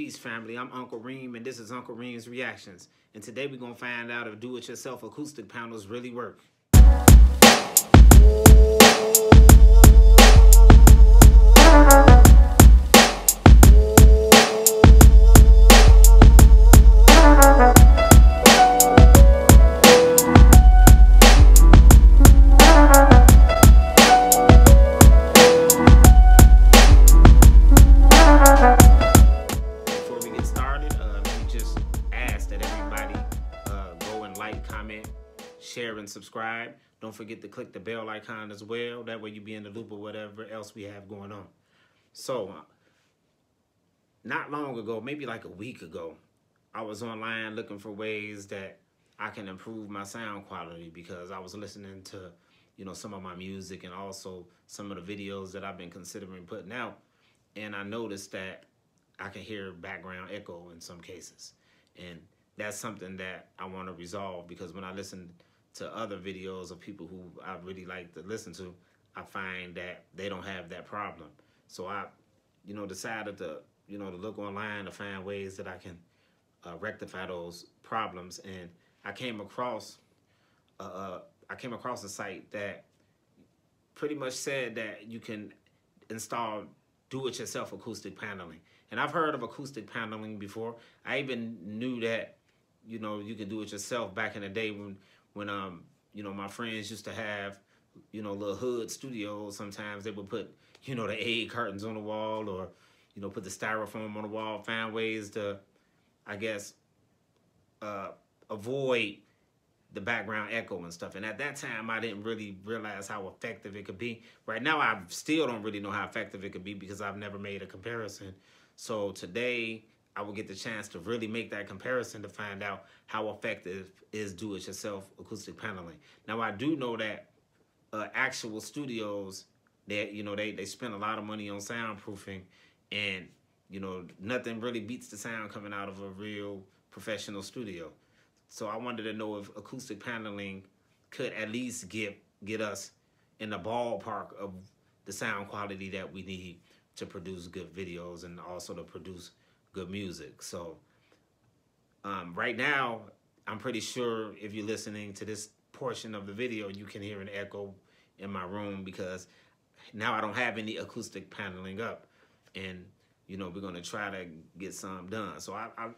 Peace family. I'm Uncle Reem and this is Uncle Reemz Reakshunz. And today we're going to find out if do-it-yourself acoustic panels really work. Subscribe. Don't forget to click the bell icon as well. That way you be in the loop of whatever else we have going on. So, not long ago, maybe like a week ago, I was online looking for ways that I can improve my sound quality because I was listening to, you know, some of my music and also some of the videos that I've been considering putting out. And I noticed that I can hear background echo in some cases. And that's something that I want to resolve because when I listen to other videos of people who I really like to listen to, I find that they don't have that problem. So I, you know, decided to, you know, to look online to find ways that I can uh, rectify those problems. And I came across, uh, uh, I came across a site that pretty much said that you can install do-it-yourself acoustic paneling. And I've heard of acoustic paneling before. I even knew that, you know, you can do it yourself back in the day when, when um, you know, my friends used to have, you know, little hood studios. Sometimes they would put, you know, the egg curtains on the wall or, you know, put the styrofoam on the wall, find ways to, I guess, uh, avoid the background echo and stuff. And at that time, I didn't really realize how effective it could be. Right now, I still don't really know how effective it could be because I've never made a comparison. So today, I will get the chance to really make that comparison to find out how effective is do-it-yourself acoustic paneling. Now, I do know that uh, actual studios, that you know, they they spend a lot of money on soundproofing, and you know, nothing really beats the sound coming out of a real professional studio. So I wanted to know if acoustic paneling could at least get get us in the ballpark of the sound quality that we need to produce good videos and also to produce good music. So um, right now, I'm pretty sure if you're listening to this portion of the video, you can hear an echo in my room because now I don't have any acoustic paneling up, and you know we're gonna try to get some done. So I I,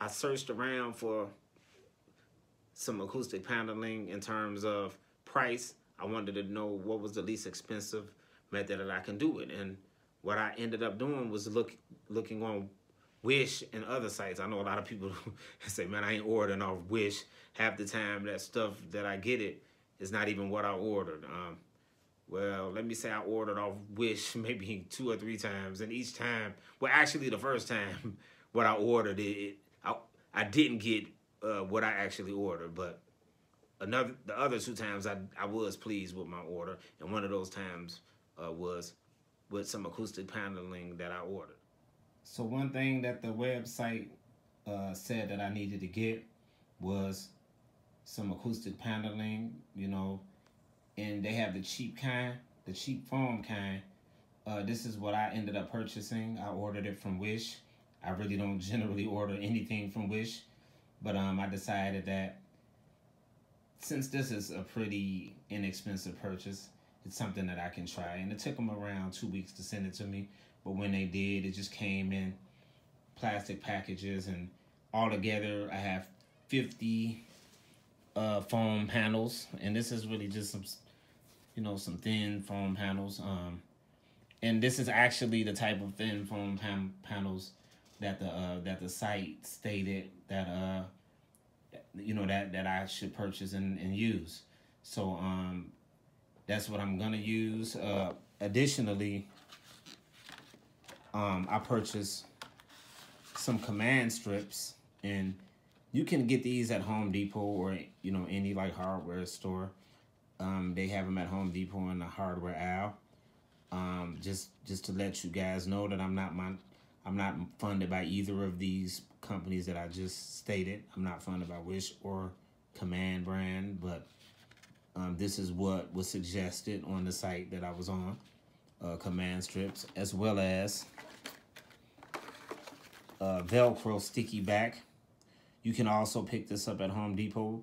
I searched around for some acoustic paneling in terms of price. I wanted to know what was the least expensive method that I can do it. And what I ended up doing was look looking on Wish and other sites. I know a lot of people say, man, I ain't ordering off Wish. Half the time that stuff that I get it is not even what I ordered. Um, well, let me say I ordered off Wish maybe two or three times. And each time, well, actually the first time what I ordered, it, I, I didn't get uh, what I actually ordered, but another the other two times I I was pleased with my order, and one of those times uh, was with some acoustic paneling that I ordered. So one thing that the website uh, said that I needed to get was some acoustic paneling, you know, and they have the cheap kind, the cheap foam kind. Uh, this is what I ended up purchasing. I ordered it from Wish. I really don't generally order anything from Wish. But um, I decided that since this is a pretty inexpensive purchase, it's something that I can try. And it took them around two weeks to send it to me. But when they did, it just came in plastic packages. And altogether, I have 50 uh, foam panels. And this is really just some, you know, some thin foam panels. Um, and this is actually the type of thin foam pan panels that the uh, that the site stated that uh you know that that I should purchase and, and use. So um that's what I'm gonna use. Uh additionally, um I purchased some command strips and you can get these at Home Depot or you know any like hardware store. Um they have them at Home Depot in the hardware aisle. Um just just to let you guys know that I'm not my I'm not funded by either of these companies that I just stated. I'm not funded by Wish or Command Brand, but um, this is what was suggested on the site that I was on, uh, Command Strips, as well as uh, Velcro sticky back. You can also pick this up at Home Depot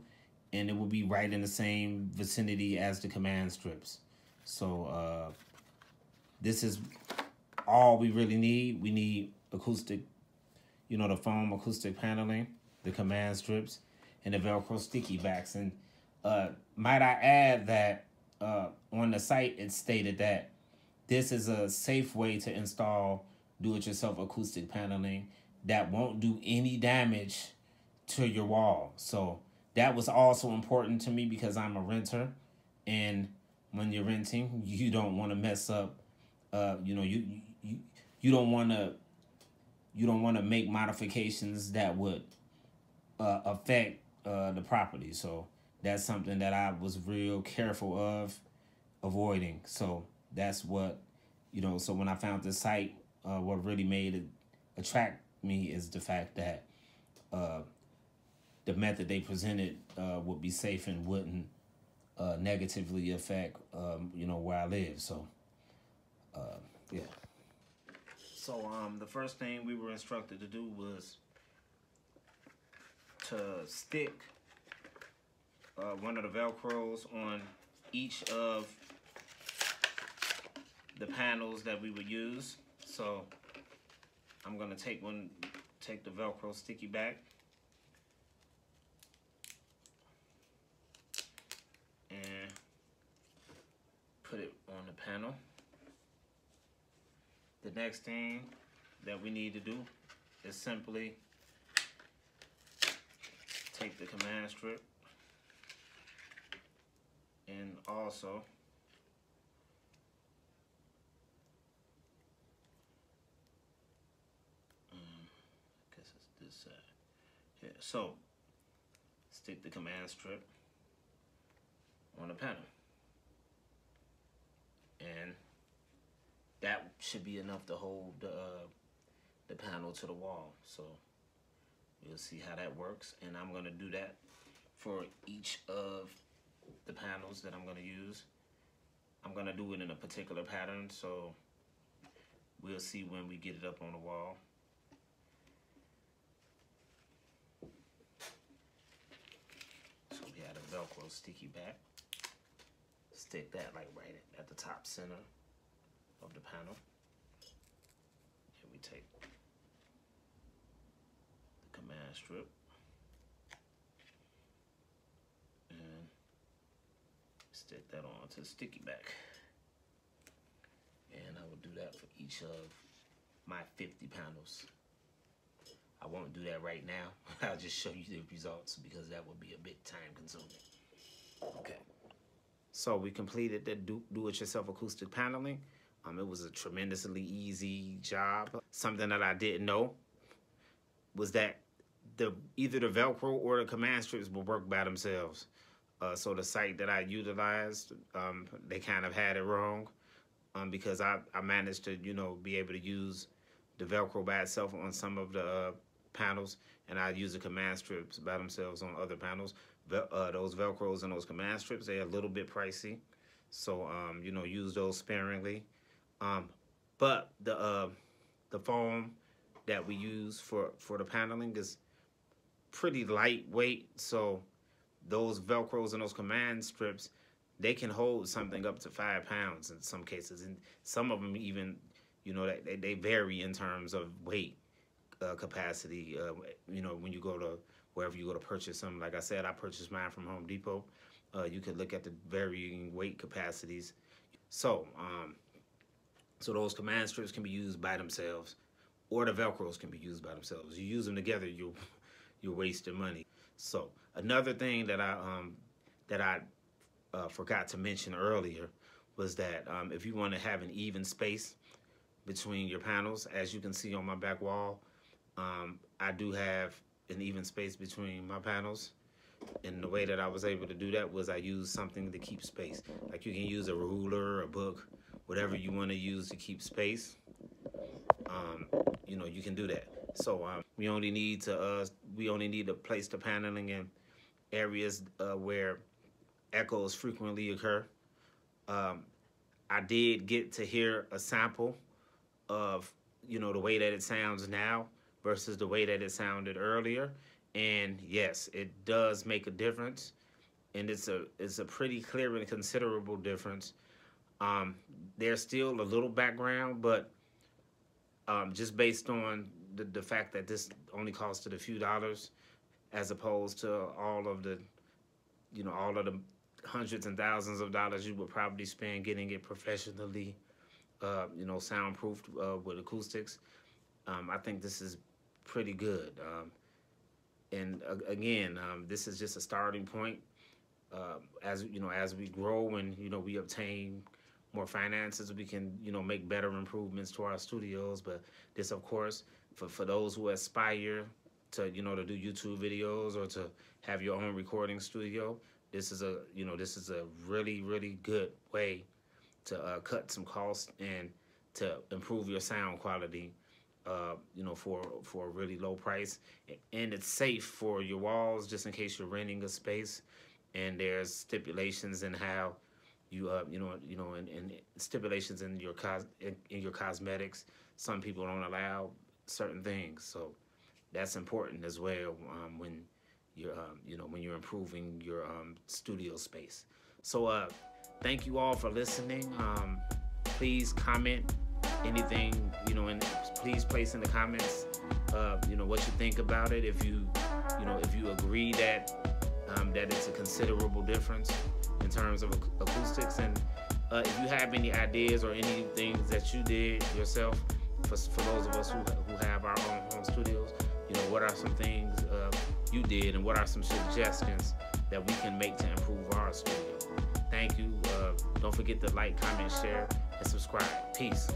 and it will be right in the same vicinity as the command strips. So uh, this is all we really need. We need acoustic, you know, the foam acoustic paneling, the command strips, and the Velcro sticky backs. And uh, might I add that uh, on the site it stated that this is a safe way to install do-it-yourself acoustic paneling that won't do any damage to your wall. So that was also important to me because I'm a renter and when you're renting, you don't want to mess up uh, you know, you you you don't want to you don't want to make modifications that would uh, affect uh, the property. So that's something that I was real careful of avoiding. So that's what you know. So when I found the site, uh, what really made it attract me is the fact that uh, the method they presented uh, would be safe and wouldn't uh, negatively affect um, you know where I live. So uh, yeah. So um, the first thing we were instructed to do was to stick uh, one of the velcros on each of the panels that we would use. So I'm gonna take one, take the velcro sticky back and put it on the panel. The next thing that we need to do is simply take the command strip and also um, guess it's this side. So stick the command strip on the panel and that should be enough to hold the, uh, the panel to the wall. So you'll see how that works. And I'm gonna do that for each of the panels that I'm gonna use. I'm gonna do it in a particular pattern, so we'll see when we get it up on the wall. So we have a Velcro sticky back. Stick that like right at the top center of the panel. Here we take the command strip stick that on to the sticky back. And I will do that for each of my 50 panels. I won't do that right now. I'll just show you the results because that would be a bit time consuming. Okay. So we completed the do-it-yourself acoustic paneling. Um, it was a tremendously easy job. Something that I didn't know was that the either the Velcro or the command strips will work by themselves. Uh, so the site that I utilized, um, they kind of had it wrong um, because I, I managed to, you know, be able to use the Velcro by itself on some of the uh, panels, and I use the command strips by themselves on other panels. uh, those Velcros and those command strips, they're a little bit pricey. So, um, you know, use those sparingly. Um, but the uh, the foam that we use for for the paneling is pretty lightweight. So those velcros and those command strips, they can hold something up to five pounds in some cases, and some of them even, you know, they they vary in terms of weight uh, capacity. Uh, you know, when you go to wherever you go to purchase them, like I said, I purchased mine from Home Depot. Uh, you can look at the varying weight capacities. So, um, so those command strips can be used by themselves or the Velcros can be used by themselves. You use them together, you, you're wasting money. So another thing that I, um, that I uh, forgot to mention earlier was that um, if you want to have an even space between your panels, as you can see on my back wall, um, I do have an even space between my panels. And the way that I was able to do that was I used something to keep space. Like you can use a ruler, a book, whatever you want to use to keep space, um, you know, you can do that. So um, we only need to uh, we only need to place the paneling in areas uh, where echoes frequently occur. Um, I did get to hear a sample of you know the way that it sounds now versus the way that it sounded earlier. And yes, it does make a difference, and it's a it's a pretty clear and considerable difference. Um, there's still a little background, but um, just based on the, the fact that this only costed a few dollars, as opposed to all of the, you know, all of the hundreds and thousands of dollars you would probably spend getting it professionally, uh, you know, soundproofed uh, with acoustics. Um, I think this is pretty good. Um, and uh, again, um, this is just a starting point. Uh, as you know, as we grow and you know we obtain more finances, we can you know make better improvements to our studios. But this, of course, for for those who aspire to you know to do YouTube videos or to have your own recording studio, this is a you know this is a really really good way to uh, cut some costs and to improve your sound quality uh, you know, for for a really low price, and it's safe for your walls, just in case you're renting a space, and there's stipulations in how you uh you know you know and, and stipulations in your cos in, in, your cosmetics. Some people don't allow certain things, so that's important as well um, when you're um, you know when you're improving your um, studio space. So uh, thank you all for listening. Um, please comment anything you know and please place in the comments uh, you know what you think about it if you you know if you agree that um, that it's a considerable difference in terms of acoustics and uh, if you have any ideas or any things that you did yourself for, for those of us who, who have our own home studios you know what are some things uh, you did and what are some suggestions that we can make to improve our studio? Thank you. Uh, don't forget to like comment share and subscribe. Peace.